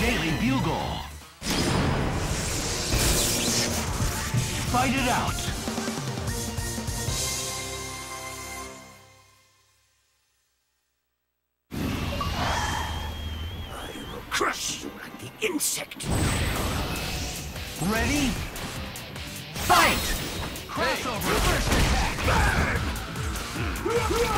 Daily Bugle. Fight it out. I will crush you like the insect. Ready? Fight! Crossover first attack! Cool!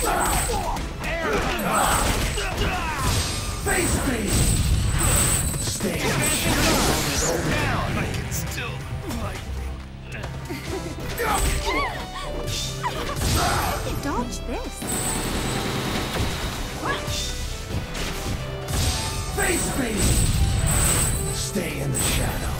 Face me! Stay. Down! I can still like Dodge this. Face me! Stay in the shadow.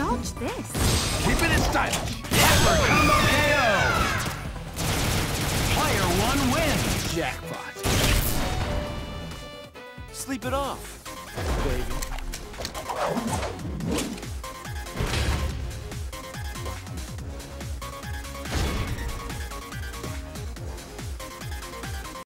dodge this? Keeping it stylish! Hyper combo KO! Player one wins! Jackpot. Sleep it off, baby.